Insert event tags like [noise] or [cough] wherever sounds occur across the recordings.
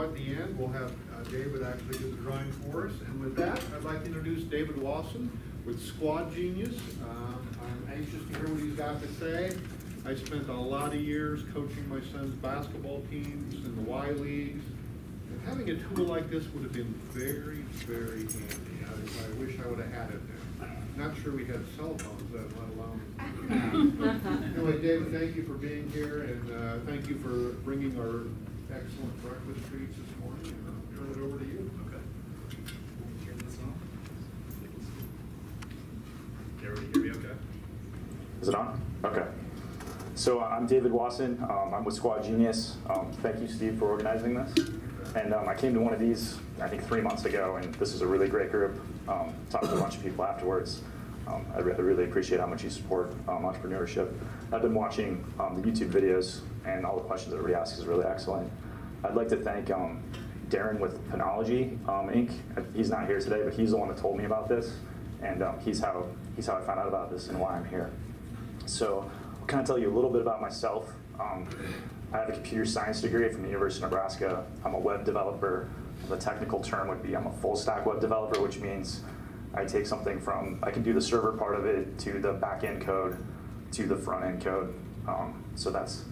draw at the end. We'll have uh, David actually do the drawing for us. And with that, I'd like to introduce David Wasson with Squad Genius. Um, I'm anxious to hear what he's got to say. I spent a lot of years coaching my son's basketball teams in the Y leagues. And having a tool like this would have been very, very handy. I, I wish I would have had it. Not sure we had cell phones then, let alone. [laughs] anyway, David, thank you for being here, and uh, thank you for bringing our excellent breakfast treats this morning. And I'll turn it over to you. Okay. Turn this on. Everybody hear me okay? Is it on? Okay. So uh, I'm David Wasson. Um, I'm with Squad Genius. Um, thank you, Steve, for organizing this. And um, I came to one of these, I think, three months ago, and this is a really great group. Um, talked to a bunch of people afterwards. Um, I, re- I really appreciate how much you support um, entrepreneurship. I've been watching um, the YouTube videos, and all the questions that everybody asks is really excellent. I'd like to thank um, Darren with Penology um, Inc. He's not here today, but he's the one that told me about this, and um, he's how he's how I found out about this and why I'm here. So I'll kind of tell you a little bit about myself. Um, I have a computer science degree from the University of Nebraska. I'm a web developer. The technical term would be I'm a full stack web developer, which means I take something from, I can do the server part of it to the back end code to the front end code. Um, so that's,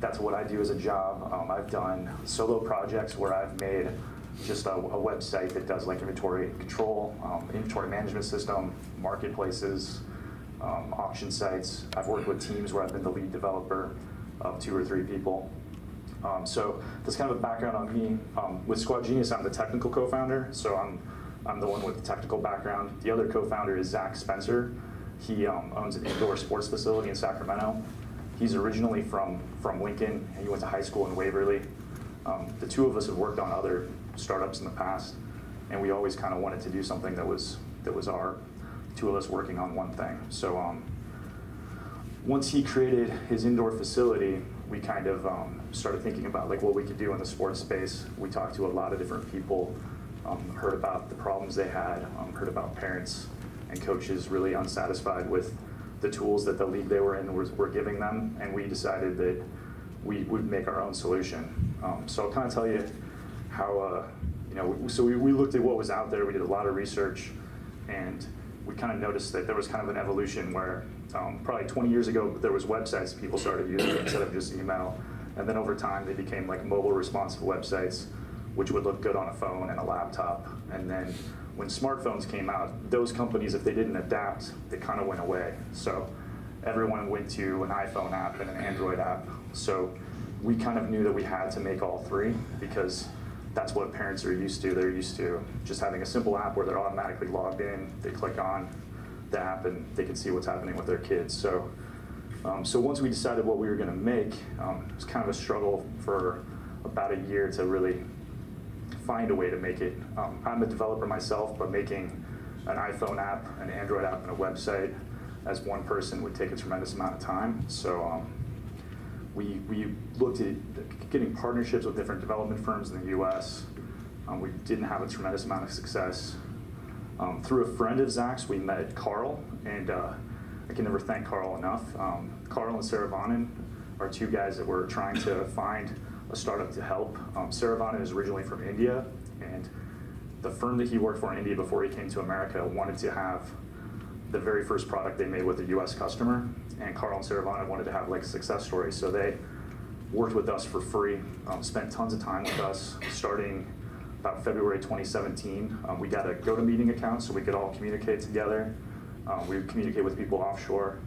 that's what I do as a job. Um, I've done solo projects where I've made just a, a website that does like inventory control, um, inventory management system, marketplaces, um, auction sites. I've worked with teams where I've been the lead developer of two or three people. Um, so that's kind of a background on me. Um, with Squad Genius, I'm the technical co-founder, so I'm I'm the one with the technical background. The other co-founder is Zach Spencer. He um, owns an indoor sports facility in Sacramento. He's originally from from Lincoln, and he went to high school in Waverly. Um, the two of us have worked on other startups in the past, and we always kind of wanted to do something that was that was our two of us working on one thing. So um, once he created his indoor facility, we kind of um, started thinking about like what we could do in the sports space. We talked to a lot of different people, um, heard about the problems they had, um, heard about parents and coaches really unsatisfied with the tools that the league they were in was, were giving them, and we decided that we would make our own solution. Um, so I'll kind of tell you how, uh, you know, so we, we looked at what was out there, we did a lot of research, and we kind of noticed that there was kind of an evolution where um, probably 20 years ago there was websites people started using instead of just email, and then over time they became like mobile responsive websites, which would look good on a phone and a laptop, and then when smartphones came out, those companies, if they didn't adapt, they kind of went away. So everyone went to an iPhone app and an Android app. So we kind of knew that we had to make all three because that's what parents are used to. They're used to just having a simple app where they're automatically logged in. They click on the app and they can see what's happening with their kids. So, um, so once we decided what we were going to make, um, it was kind of a struggle for about a year to really find a way to make it. Um, I'm a developer myself, but making an iPhone app, an Android app, and a website as one person would take a tremendous amount of time. So um, we, we looked at getting partnerships with different development firms in the US. Um, we didn't have a tremendous amount of success. Um, through a friend of Zach's, we met Carl, and uh, I can never thank Carl enough. Um, Carl and Saravanan are two guys that were trying to find a startup to help. Um, Saravanan is originally from India, and the firm that he worked for in India before he came to America wanted to have the very first product they made with a U.S. customer, and Carl and Saravanan wanted to have like a success story. So they worked with us for free, um, spent tons of time with us, starting about February 2017. Um, we got a GoToMeeting account so we could all communicate together. Um, we would communicate with people offshore,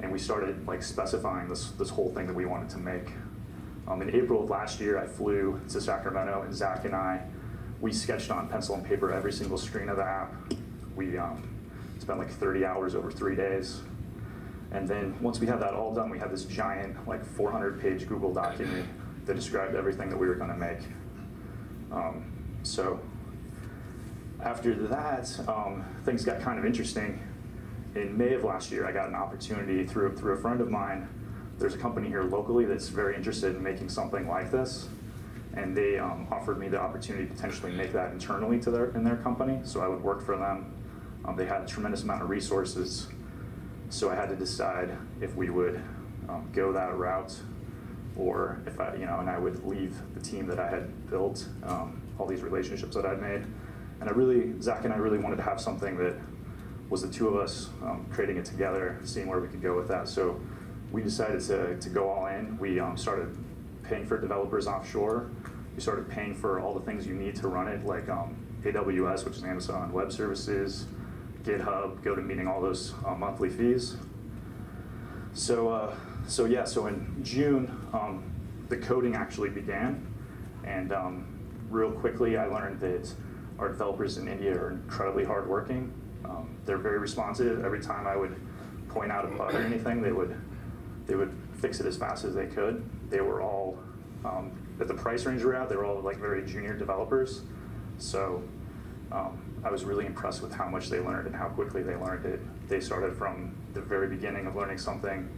and we started like specifying this this whole thing that we wanted to make. Um, in April of last year, I flew to Sacramento, and Zach and I, we sketched on pencil and paper every single screen of the app. We um, spent like 30 hours over three days. And then once we had that all done, we had this giant, like 400 page Google document that described everything that we were gonna make. Um, so after that, um, things got kind of interesting. In May of last year, I got an opportunity through, through a friend of mine. There's a company here locally that's very interested in making something like this. And they um, offered me the opportunity to potentially make that internally to their, in their company. So I would work for them. Um, they had a tremendous amount of resources. So I had to decide if we would um, go that route or if I, you know, and I would leave the team that I had built, um, all these relationships that I'd made. And I really, Zach and I really wanted to have something that was the two of us um, creating it together, seeing where we could go with that. So we decided to, to go all in. We um, started paying for developers offshore. We started paying for all the things you need to run it, like um, AWS, which is Amazon Web Services, GitHub, GoToMeeting, all those uh, monthly fees. So, uh, so yeah, so in June, um, the coding actually began, and um, real quickly I learned that our developers in India are incredibly hardworking. Um, they're very responsive. Every time I would point out a bug or anything, they would they would fix it as fast as they could. They were all um, at the price range we're at. They were all like very junior developers, so um, I was really impressed with how much they learned and how quickly they learned it. They started from the very beginning of learning something,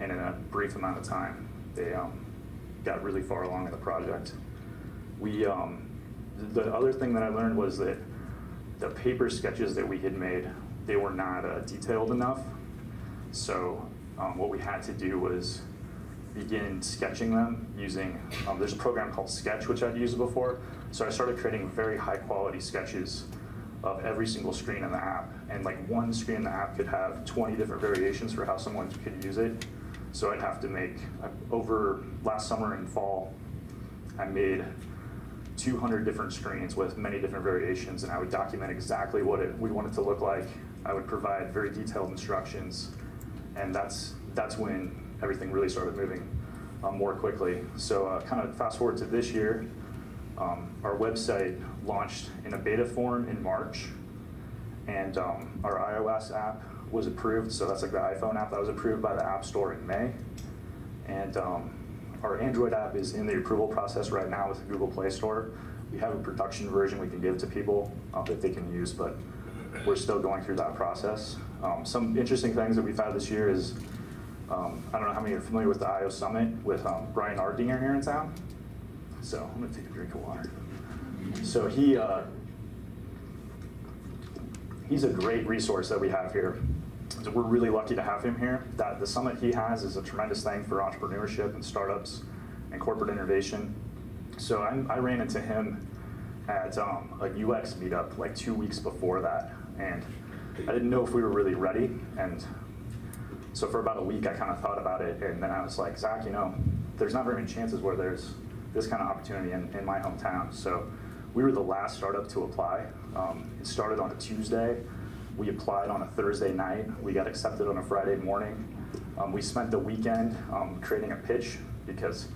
and in a brief amount of time, they um, got really far along in the project. We, um, the other thing that I learned was that the paper sketches that we had made, they were not uh, detailed enough. So um, what we had to do was begin sketching them using, um, there's a program called Sketch, which I'd used before. So I started creating very high quality sketches of every single screen in the app. And like one screen in the app could have 20 different variations for how someone could use it. So I'd have to make, over last summer and fall, I made 200 different screens with many different variations, and I would document exactly what it, we want it to look like. I would provide very detailed instructions, and that's that's when everything really started moving um, more quickly. So, uh, kind of fast forward to this year, um, our website launched in a beta form in March, and um, our iOS app was approved. So that's like the iPhone app that was approved by the App Store in May, and um, our Android app is in the approval process right now with the Google Play Store. We have a production version we can give to people uh, that they can use, but we're still going through that process. Um, some interesting things that we've had this year is, um, I don't know how many are familiar with the IO Summit with um, Brian Ardinger here in town. So I'm gonna take a drink of water. So he, uh, he's a great resource that we have here. So we're really lucky to have him here. That the summit he has is a tremendous thing for entrepreneurship and startups and corporate innovation. So I, I ran into him at um, a UX meetup like two weeks before that, and I didn't know if we were really ready. And so for about a week, I kind of thought about it, and then I was like, Zach, you know, there's not very many chances where there's this kind of opportunity in, in my hometown. So we were the last startup to apply. Um, it started on a Tuesday. We applied on a Thursday night. We got accepted on a Friday morning. Um, we spent the weekend um, creating a pitch because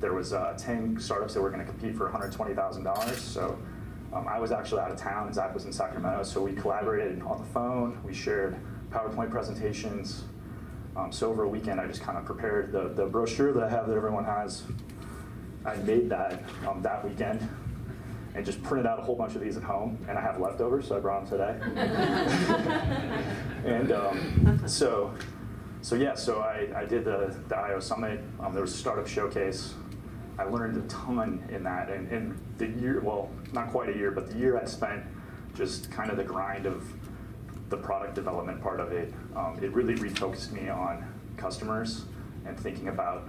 there was uh, 10 startups that were going to compete for $120,000. So um, I was actually out of town, and Zach was in Sacramento. So we collaborated on the phone. We shared PowerPoint presentations. Um, so over a weekend, I just kind of prepared the, the brochure that I have that everyone has. I made that um, that weekend and just printed out a whole bunch of these at home, and I have leftovers, so I brought them today. [laughs] and um, so, so yeah, so I, I did the, the IO Summit. Um, there was a startup showcase. I learned a ton in that, and, and the year, well, not quite a year, but the year I spent just kind of the grind of the product development part of it. Um, it really refocused me on customers and thinking about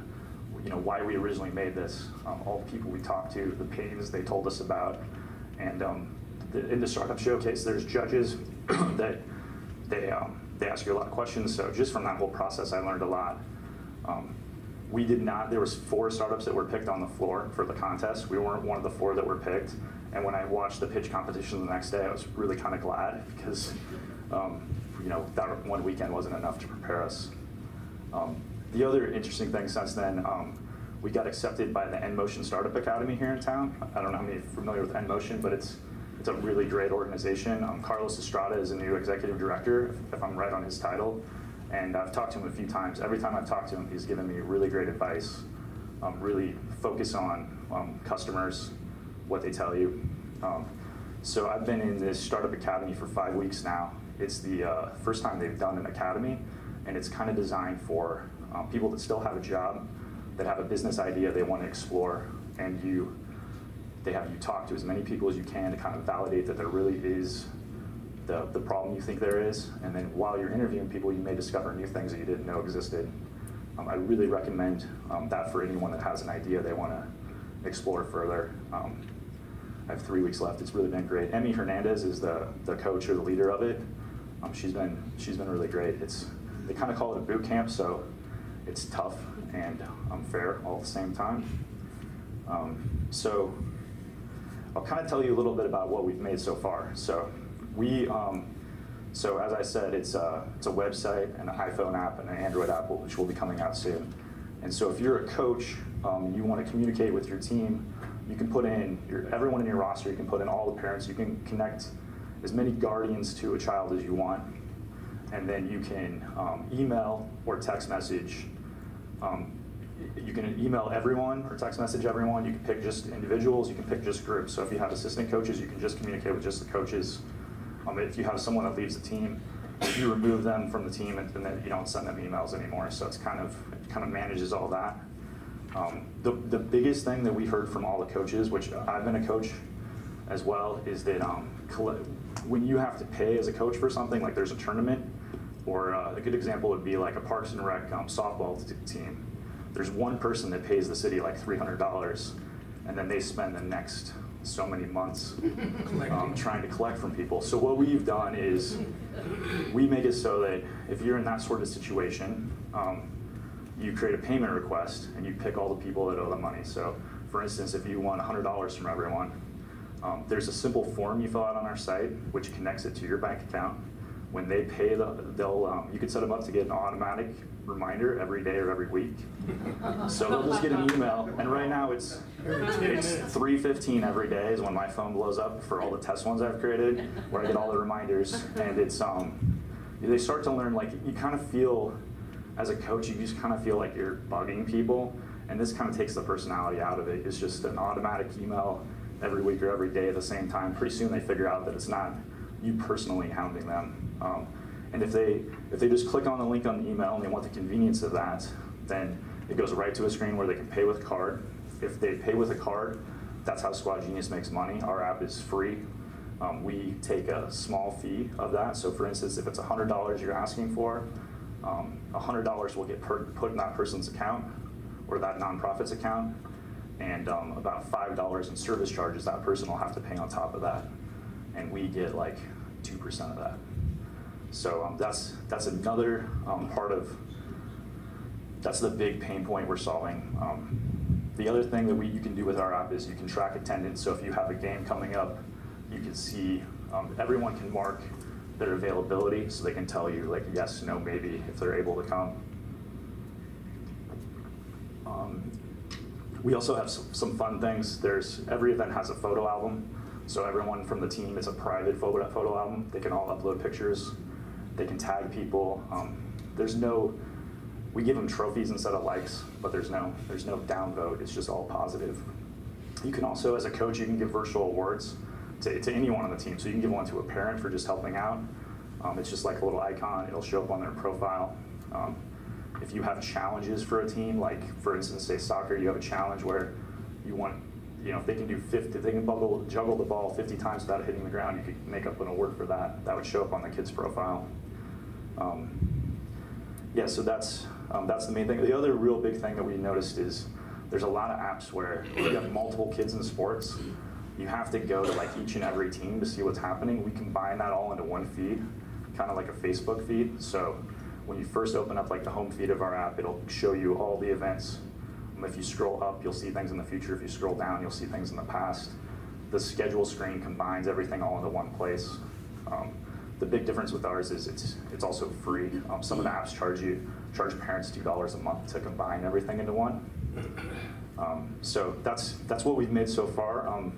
you know, why we originally made this, um, all the people we talked to, the pains they told us about, and um, the, in the startup showcase, there's judges [clears throat] that they um, they ask you a lot of questions. So just from that whole process, I learned a lot. Um, we did not. There was four startups that were picked on the floor for the contest. We weren't one of the four that were picked. And when I watched the pitch competition the next day, I was really kind of glad because um, you know that one weekend wasn't enough to prepare us. Um, the other interesting thing since then, um, we got accepted by the NMotion Startup Academy here in town. I don't know how many are familiar with NMotion, but it's it's a really great organization. Um, Carlos Estrada is a new executive director, if, if, I'm right on his title, and I've talked to him a few times. Every time I've talked to him, he's given me really great advice. Um, really focus on um, customers, what they tell you. Um, so I've been in this Startup Academy for five weeks now. It's the uh, first time they've done an academy, and it's kind of designed for um, people that still have a job, that have a business idea they want to explore, and you, they have you talk to as many people as you can to kind of validate that there really is the, the problem you think there is, and then while you're interviewing people, you may discover new things that you didn't know existed. Um, I really recommend um, that for anyone that has an idea they want to explore further. Um, I have three weeks left. It's really been great. Emmy Hernandez is the, the coach or the leader of it. Um, she's been she's been really great. It's they kind of call it a boot camp, so it's tough and unfair all at the same time. Um, so I'll kind of tell you a little bit about what we've made so far. So we, um, so as I said, it's a, it's a website, and an iPhone app, and an Android app, which will be coming out soon. And so if you're a coach, um, you want to communicate with your team, you can put in your, everyone in your roster. You can put in all the parents. You can connect as many guardians to a child as you want, and then you can um, email or text message um, you can email everyone or text message everyone. You can pick just individuals. You can pick just groups. So if you have assistant coaches, you can just communicate with just the coaches. Um, if you have someone that leaves the team, you remove them from the team and, and, then you don't send them emails anymore. So it's kind of it kind of manages all that. Um, the the biggest thing that we heard from all the coaches, which I've been a coach as well, is that um, when you have to pay as a coach for something, like there's a tournament, or uh, a good example would be like a Parks and Rec um, softball team there's one person that pays the city like $300 and then they spend the next so many months [laughs] um, trying to collect from people. So what we've done is we make it so that if you're in that sort of situation, um, you create a payment request and you pick all the people that owe the money. So for instance, if you want $100 from everyone, um, there's a simple form you fill out on our site which connects it to your bank account. When they pay, the, they'll um, you can set them up to get an automatic reminder every day or every week. So they'll just get an email, and right now it's it's 3:15 every day is when my phone blows up for all the test ones I've created, where I get all the reminders, and it's um they start to learn like you kind of feel as a coach you just kind of feel like you're bugging people, and this kind of takes the personality out of it. It's just an automatic email every week or every day at the same time. Pretty soon they figure out that it's not you personally hounding them. Um, and if they, if they just click on the link on the email and they want the convenience of that, then it goes right to a screen where they can pay with card. If they pay with a card, that's how Squad Genius makes money. Our app is free. Um, we take a small fee of that. So for instance, if it's $100 you're asking for, um, $100 will get per, put in that person's account or that nonprofit's account, and um, about $5 in service charges that person will have to pay on top of that. And we get like 2% of that. So um, that's that's another um, part of that's the big pain point we're solving. Um, the other thing that we you can do with our app is you can track attendance. So if you have a game coming up, you can see um, everyone can mark their availability, so they can tell you like yes, no, maybe if they're able to come. Um, we also have some, some fun things. There's every event has a photo album. So everyone from the team, it's a private photo, photo album. They can all upload pictures they can tag people. Um, there's no, we give them trophies instead of likes, but there's no, there's no downvote. It's just all positive. You can also, as a coach, you can give virtual awards to, to anyone on the team. So you can give one to a parent for just helping out. Um, it's just like a little icon. It'll show up on their profile. Um, if you have challenges for a team, like for instance, say soccer, you have a challenge where you want, you know, if they can do 50, if they can juggle the ball 50 times without hitting the ground, you could make up an award for that. That would show up on the kid's profile. Um, yeah, so that's um, that's the main thing. The other real big thing that we noticed is there's a lot of apps where you have multiple kids in sports. You have to go to like each and every team to see what's happening. We combine that all into one feed, kind of like a Facebook feed. So when you first open up like the home feed of our app, it'll show you all the events. If you scroll up, you'll see things in the future. If you scroll down, you'll see things in the past. The schedule screen combines everything all into one place. Um, the big difference with ours is it's it's also free. Um, some of the apps charge you charge parents two dollars a month to combine everything into one. Um, so that's that's what we've made so far. Um,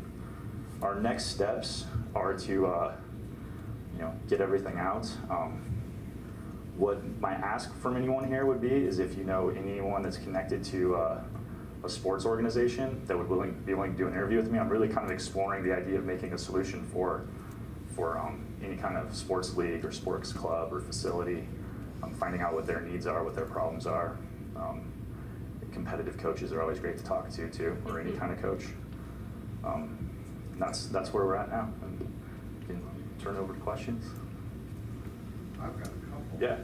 our next steps are to uh, you know get everything out. Um, what my ask from anyone here would be is if you know anyone that's connected to uh, a sports organization that would willing be willing to do an interview with me. I'm really kind of exploring the idea of making a solution for for um, any kind of sports league or sports club or facility, um, finding out what their needs are, what their problems are. Um, competitive coaches are always great to talk to too, or any kind of coach. Um, that's that's where we're at now. And you can turn over to questions. I've got a couple. Yeah.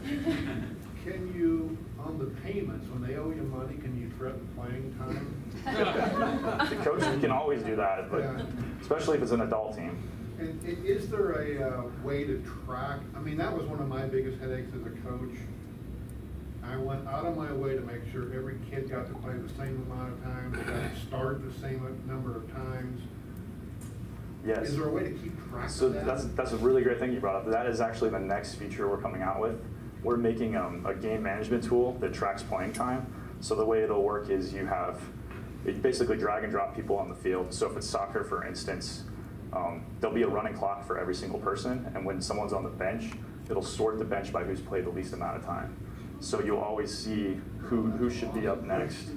[laughs] Can you, on the payments, when they owe you money, can you threaten playing time? The [laughs] coach can always do that, but Yeah. especially if it's an adult team. And i- is there a uh, way to track, I mean, that was one of my biggest headaches as a coach. I went out of my way to make sure every kid got to play the same amount of time, they got to start the same number of times. Yes. Is there a way to keep track So of that? that's, that's a really great thing you brought up. That is actually the next feature we're coming out with. We're making um, a game management tool that tracks playing time. So the way it'll work is you have, you basically drag and drop people on the field. So if it's soccer, for instance, um, there'll be a running clock for every single person. And when someone's on the bench, it'll sort the bench by who's played the least amount of time. So you'll always see who, who should be up next.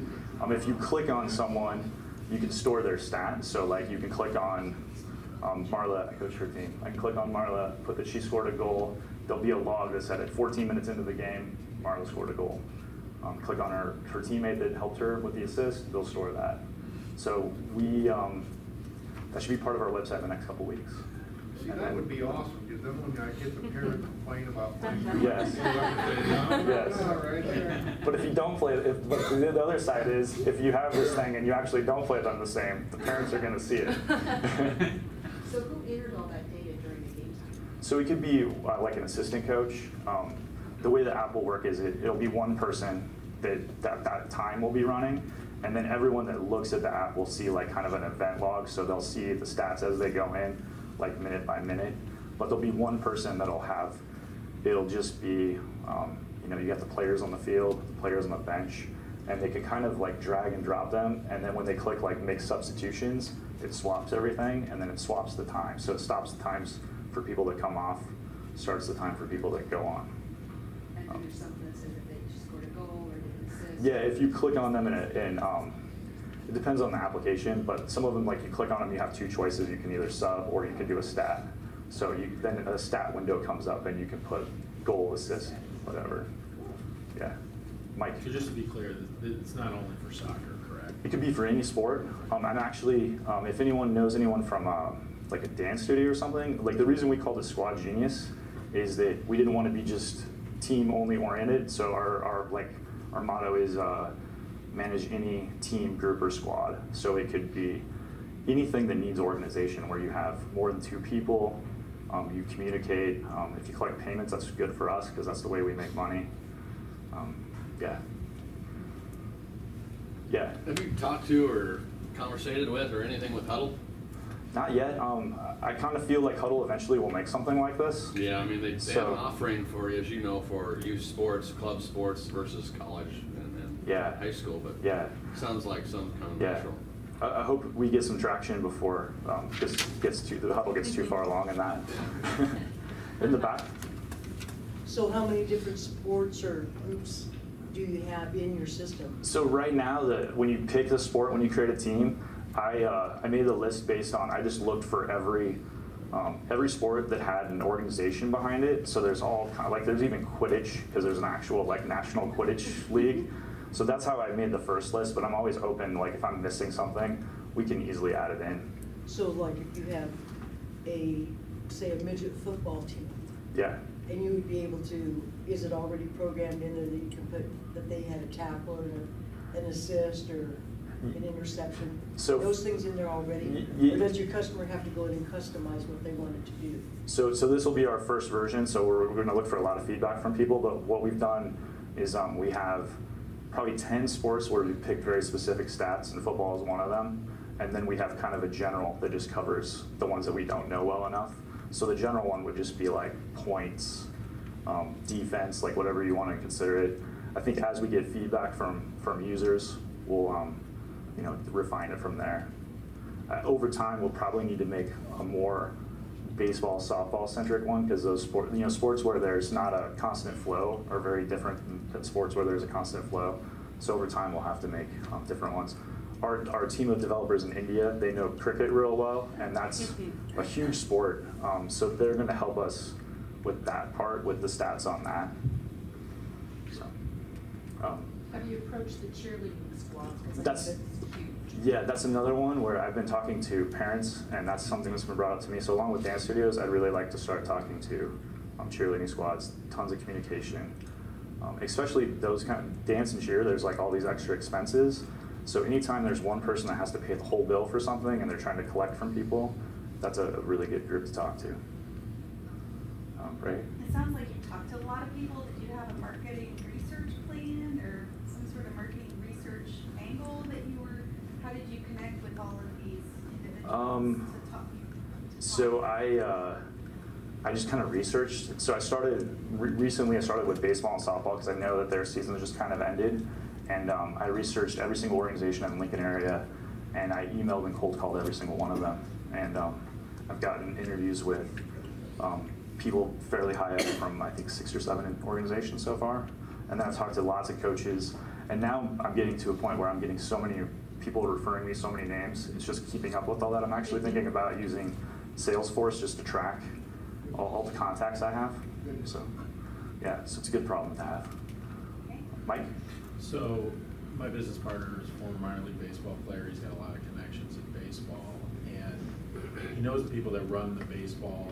Um, if you click on someone, you can store their stats. So like you can click on um, Marla, I coach her team. I can click on Marla, put that she scored a goal. There'll be a log that said at 14 minutes into the game, Marla scored a goal. Um, click on her, her teammate that helped her with the assist, they'll store that. So we, um, that should be part of our website in the next couple weeks. See, And that then- would be awesome, because then when I get the parent [laughs] complain about playing. Yes. you have to say, "No, Yes. [laughs] right. But if you don't play, if, but the the other side is, if you have this thing and you actually don't play it them the same, the parents are gonna see it. [laughs] So who entered all that data during the game time? So it could be uh, like an assistant coach. Um, the way the app will work is it, it'll be one person that, that that time will be running, and then everyone that looks at the app will see like kind of an event log. So they'll see the stats as they go in, like minute by minute. But there'll be one person that'll have. It'll just be, um, you know, you got the players on the field, the players on the bench, and they can kind of like drag and drop them. And then when they click like make substitutions, it swaps everything, and then it swaps the time. So it stops the times for people that come off, starts the time for people that go on. And then there's something that says if they scored a goal or did an assist? Yeah, if you click on them in, a, in um, it depends on the application, but some of them, like you click on them, you have two choices. You can either sub or you can do a stat. So you, then a stat window comes up and you can put goal, assist, whatever. Yeah. Mike? So just to be clear, it's not only for soccer, correct? It could be for any sport. Um, I'm actually, um, if anyone knows anyone from um, like a dance studio or something, like the reason we called it Squad Genius is that we didn't want to be just team only oriented. So our, our like our motto is uh, manage any team, group, or squad. So it could be anything that needs organization, where you have more than two people. Um, you communicate. Um, if you collect payments, that's good for us because that's the way we make money. Um, yeah. Yeah. Have you talked to or conversated with or anything with Hudl? Not yet. Um, I kind of feel like Hudl eventually will make something like this. Yeah, I mean, they, they have an offering for, as you know, for youth sports, club sports versus college and, and Yeah. high school, but Yeah. sounds like some kind of Yeah. natural. I, I hope we get some traction before um, this gets too the Hudl gets too far along in that. [laughs] in the back. So how many different sports or groups do you have in your system? So right now, the when you pick the sport, when you create a team, I uh, I made the list based on I just looked for every um, every sport that had an organization behind it. So there's all kind of like there's even Quidditch because there's an actual like national Quidditch league. So that's how I made the first list. But I'm always open. Like if I'm missing something, we can easily add it in. So like if you have a, say, a midget football team, Yeah. and you would be able to, is it already programmed in there that you can put, that they had a tackle or an assist or an interception? So- Those things in there already? Does your customer have to go in and customize what they want it to do? So, so this will be our first version. So we're, we're going to look for a lot of feedback from people. But what we've done is um, we have probably 10 sports where we picked very specific stats, and football is one of them. And then we have kind of a general that just covers the ones that we don't know well enough. So the general one would just be like points, um, defense, like whatever you want to consider it. I think as we get feedback from from users, we'll um, you know refine it from there. Uh, over time, we'll probably need to make a more baseball, softball centric one because those sport, you know, sports where there's not a constant flow are very different than- sports where there's a constant flow. So over time, we'll have to make um, different ones. Our, our team of developers in India, they know cricket real well, and that's a huge sport. Um, so they're going to help us with that part, with the stats on that. So, um, Have you approached the cheerleading I That's- think that's huge. Yeah, that's another one where I've been talking to parents, and that's something that's been brought up to me. So along with dance studios, I'd really like to start talking to um, cheerleading squads. Tons of communication. Um, especially those kind of dance and cheer, there's like all these extra expenses. So anytime there's one person that has to pay the whole bill for something and they're trying to collect from people, that's a, really good group to talk to. Um, right? It sounds like you talked to a lot of people. Did you have a marketing research plan or some sort of marketing research angle that you were, how did you connect with Um, So? I, uh, I just kind of researched. So I started re- recently. I started with baseball and softball because I know that their season just kind of ended, and um, I researched every single organization in the Lincoln area, and I emailed and cold called every single one of them, and um, I've gotten interviews with um, people fairly high up from I think six or seven organizations so far, and then I've talked to lots of coaches, and now I'm getting to a point where I'm getting so many people referring me so many names. It's just keeping up with all that. I'm actually thinking about using Salesforce just to track all, all the contacts I have. So, yeah, so it's a good problem to have. Mike? So, my business partner is a former minor league baseball player, he's got a lot of connections in baseball, and he knows the people that run the baseball,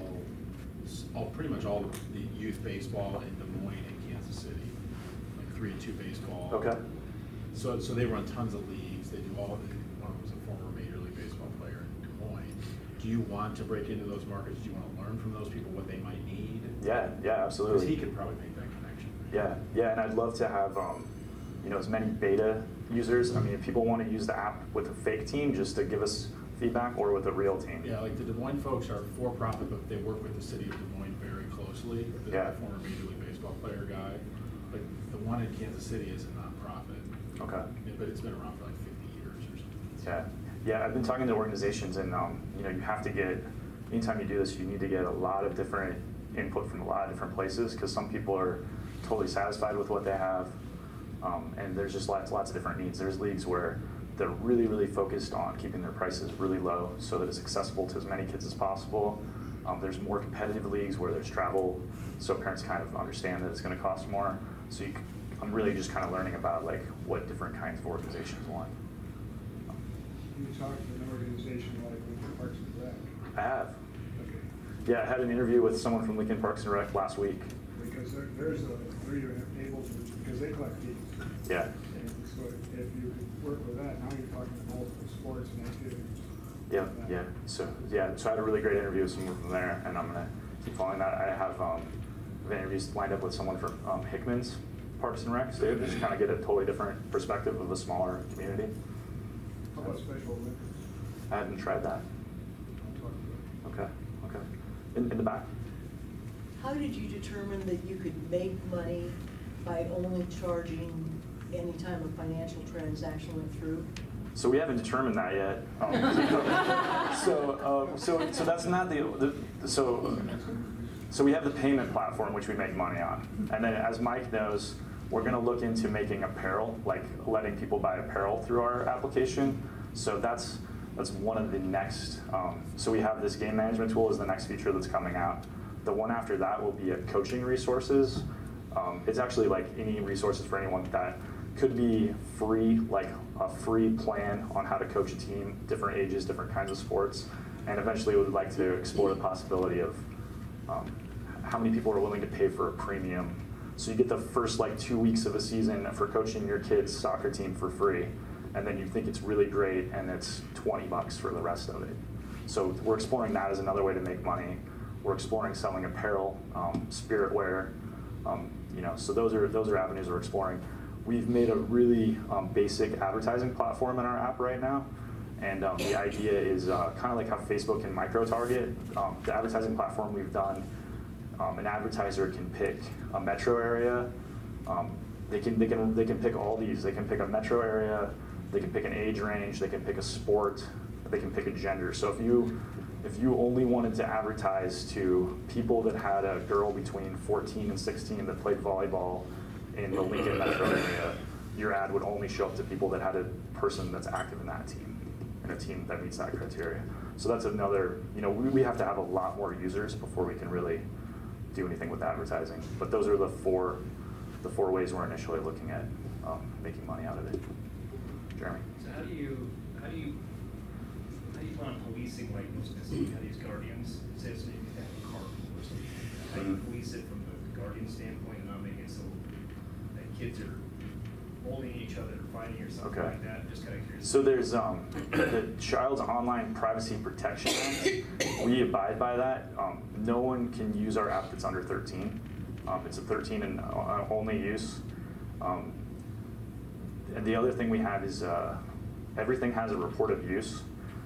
all, pretty much all the youth baseball in Des Moines and Kansas City, like three and two baseball. Okay. So, so they run tons of leagues, they do all, of it. one of them was a former major league baseball player in Des Moines. Do you want to break into those markets, do you wanna learn from those people what they might need? Yeah, yeah, absolutely. Because he could probably make that connection. Yeah, yeah, and I'd love to have, um, you know, as many beta users. I mean, if people want to use the app with a fake team just to give us feedback, or with a real team. Yeah, like the Des Moines folks are for-profit, but they work with the city of Des Moines very closely. The Yeah. former Major League Baseball player guy. But the one in Kansas City is a nonprofit. Okay. Yeah, But it's been around for like fifty years or something. Yeah, yeah. I've been talking to organizations, and um, you know, you have to get. Anytime you do this, you need to get a lot of different input from a lot of different places because some people are totally satisfied with what they have, um, and there's just lots, lots of different needs. There's leagues where they're really, really focused on keeping their prices really low so that it's accessible to as many kids as possible. Um, there's more competitive leagues where there's travel, so parents kind of understand that it's going to cost more. So you, I'm really just kind of learning about like what different kinds of organizations want. You talked to an organization like Lincoln Parks and Rec. I have. Okay. Yeah, I had an interview with someone from Lincoln Parks and Rec last week. Because there, there's a, where you're able to, because they collect fees. Yeah. And so if you could work with that, now you're talking multiple sports and activities. Yeah, yeah. So yeah, so I had a really great interview with someone from there, and I'm gonna keep following that. I have um, interviews lined up with someone from um, Hickman's Parks and Rec, so just kind of get a totally different perspective of a smaller community. How about Special Olympics? I haven't tried that. I'll talk to them. Okay, okay. In, in the back. How did you determine that you could make money by only charging any time a financial transaction went through? So we haven't determined that yet. [laughs] Um, so, uh, so, so that's not the, the so. So we have the payment platform which we make money on, and then as Mike knows, we're going to look into making apparel, like letting people buy apparel through our application. So that's that's one of the next. Um, so we have this game management tool is the next feature that's coming out. The one after that will be a coaching resources. Um, it's actually like any resources for anyone that could be free, like a free plan on how to coach a team, different ages, different kinds of sports, and eventually we would like to explore the possibility of um, how many people are willing to pay for a premium. So you get the first like two weeks of a season for coaching your kid's soccer team for free, and then you think it's really great, and it's 20 bucks for the rest of it. So we're exploring that as another way to make money. We're exploring selling apparel, um, spirit wear, um, you know. So those are those are avenues we're exploring. We've made a really um, basic advertising platform in our app right now, and um, the idea is uh, kind of like how Facebook can micro target. Um, the advertising platform we've done, um, an advertiser can pick a metro area. Um, they can they can they can pick all these. They can pick a metro area. They can pick an age range. They can pick a sport. They can pick a gender. So if you if you only wanted to advertise to people that had a girl between 14 and 16 that played volleyball in the Lincoln metro area, your ad would only show up to people that had a person that's active in that team, in a team that meets that criteria. So that's another, you know, we, we have to have a lot more users before we can really do anything with advertising. But those are the four, the four ways we're initially looking at um, making money out of it. Jeremy? So how do you, how do you, how do you plan on policing like this, how these guardians, say it's maybe a car or something. How do you police it from the guardian standpoint and not make it so that kids are bullying each other, or fighting or something Okay. like that, just kinda curious. So there's um, the Child's Online Privacy Protection Act. We abide by that. Um, no one can use our app that's under 13. Um, it's a 13 and uh, only use. Um, and the other thing we have is uh, everything has a report of use.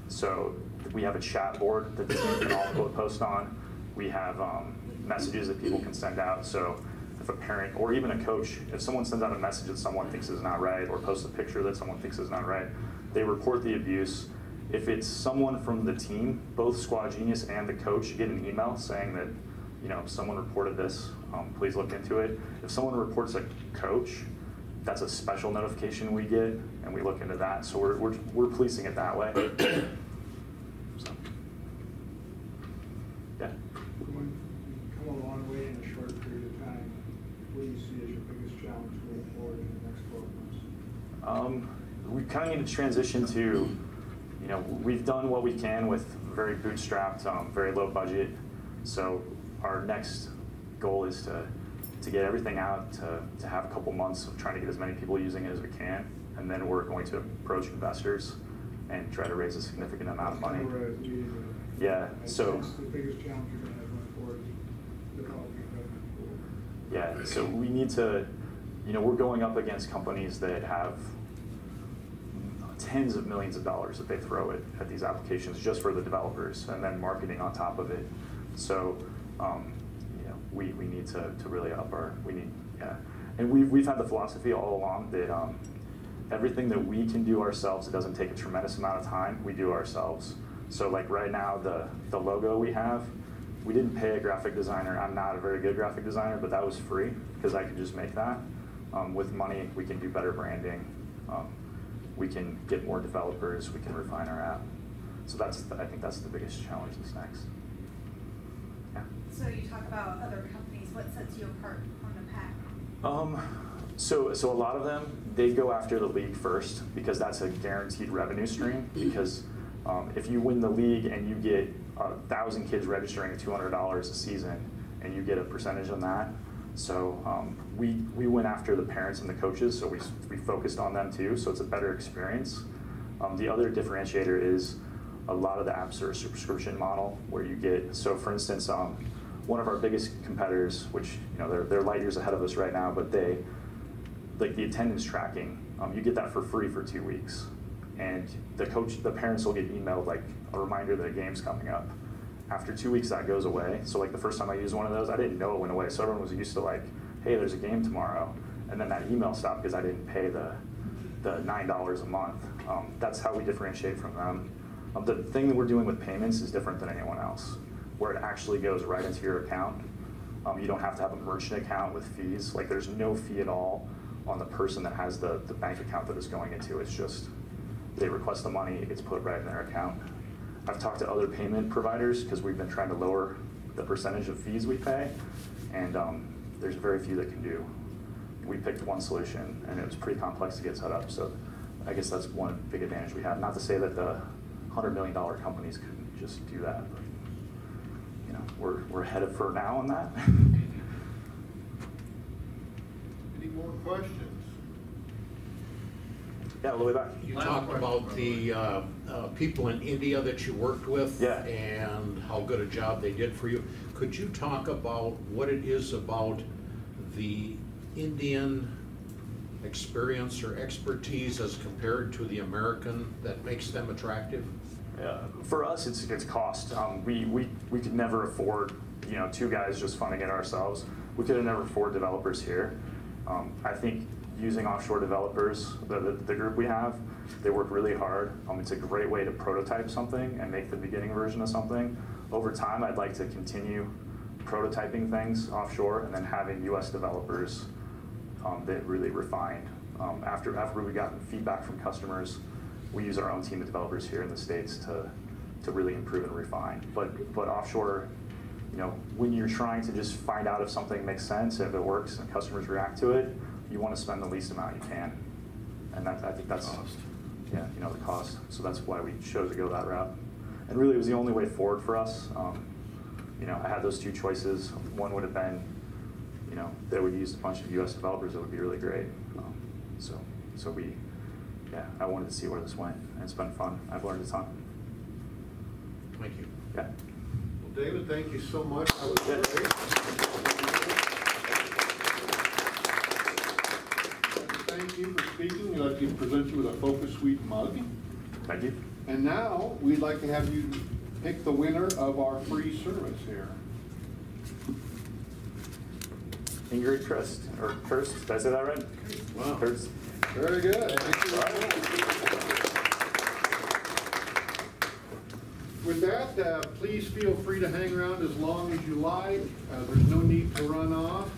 So we have a chat board that the team can all po- post on. We have um, messages that people can send out. So if a parent or even a coach, if someone sends out a message that someone thinks is not right or posts a picture that someone thinks is not right, they report the abuse. If it's someone from the team, both Squad Genius and the coach get an email saying that, you know, someone reported this, um, please look into it. If someone reports a coach, that's a special notification we get, and we look into that. So we're, we're, we're policing it that way. So, yeah. When you come a long way in a short period of time, what do you see as your biggest challenge going forward in the next twelve months? Um, we kind of need to transition to, you know, we've done what we can with very bootstrapped, um, very low budget. So our next goal is to, to get everything out, to, to have a couple months of trying to get as many people using it as we can. And then we're going to approach investors and try to raise a significant amount of money. Or, leading the- Yeah, so- That's the biggest challenge you're gonna have going forward, is developing a revenue pool. Yeah, so we need to, you know, we're going up against companies that have tens of millions of dollars that they throw at, at these applications just for the developers and then marketing on top of it. So, um, you know, we, we need to, to really up our, we need, yeah. And we've, we've had the philosophy all along that um, everything that we can do ourselves, it doesn't take a tremendous amount of time, we do ourselves. So like right now, the, the logo we have, we didn't pay a graphic designer. I'm not a very good graphic designer, but that was free because I could just make that. Um, with money, we can do better branding. Um, we can get more developers. We can refine our app. So that's, the, I think that's the biggest challenge that's next. Yeah. So you talk about other companies, what sets you apart from the pack? Um, so, so a lot of them, they go after the league first because that's a guaranteed revenue stream. Because um, if you win the league and you get a thousand kids registering at two hundred dollars a season, and you get a percentage on that. So um, we we went after the parents and the coaches, so we we focused on them too. So it's a better experience. Um, the other differentiator is a lot of the apps are a subscription model where you get so for instance um, one of our biggest competitors which you know they're, they're light years ahead of us right now but they like the attendance tracking um, you get that for free for two weeks and the coach the parents will get emailed like a reminder that a game's coming up after two weeks that goes away. So like the first time i used one of those i didn't know it went away. So everyone was used to like hey there's a game tomorrow. And then that email stopped because i didn't pay the the nine dollars a month. Um, that's how we differentiate from them. Um, the thing that we're doing with payments is different than anyone else where it actually goes right into your account. Um, you don't have to have a merchant account with fees. Like there's no fee at all on the person that has the, the bank account that is going into. It's just they request the money it gets put right in their account i've talked to other payment providers because we've been trying to lower the percentage of fees we pay and um, there's very few that can do. We picked one solution and it was pretty complex to get set up so i guess that's one big advantage we have. Not to say that the $100 million companies couldn't just do that but you know we're, we're ahead of for now on that. Any more questions? Yeah all the way back You talked about the uh, uh, people in India that you worked with. Yeah. And how good a job they did for you. Could you talk about what it is about the Indian experience or expertise as compared to the American that makes them attractive? Uh, for us, it's it's cost. Um, we, we we could never afford you know two guys just funding it ourselves. We could have never afford developers here. Um, I think using offshore developers, the, the, the group we have, they work really hard. Um, it's a great way to prototype something and make the beginning version of something. Over time, I'd like to continue prototyping things offshore and then having U.S. developers um, that really refined. Um, after after we got feedback from customers, we use our own team of developers here in the states to to really improve and refine. But but offshore, you know, when you're trying to just find out if something makes sense, if it works, and customers react to it, you want to spend the least amount you can, and that I think that's Cost. yeah, you know, the cost. So that's why we chose to go that route. And really, it was the only way forward for us. Um, you know, I had those two choices. One would have been you know, they would use a bunch of US developers, it would be really great. Um, So, so we, yeah, I wanted to see where this went, and it's been fun. I've learned a ton. Thank you. Yeah. Well, David, thank you so much. That was great. Thank you for speaking. We'd like to present you with a Focus Suite mug. Thank you. And now, we'd like to have you pick the winner of our free service here. Ingrid Trist, or Kirst, did I say that right? Wow. Kirst. Very good. Thank you very much. With that, uh, please feel free to hang around as long as you like. Uh, There's no need to run off.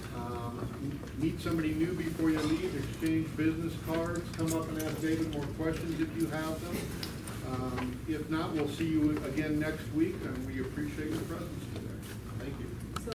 Meet somebody new before you leave, exchange business cards, come up and ask David more questions if you have them. Um, If not, we'll see you again next week, and we appreciate your presence.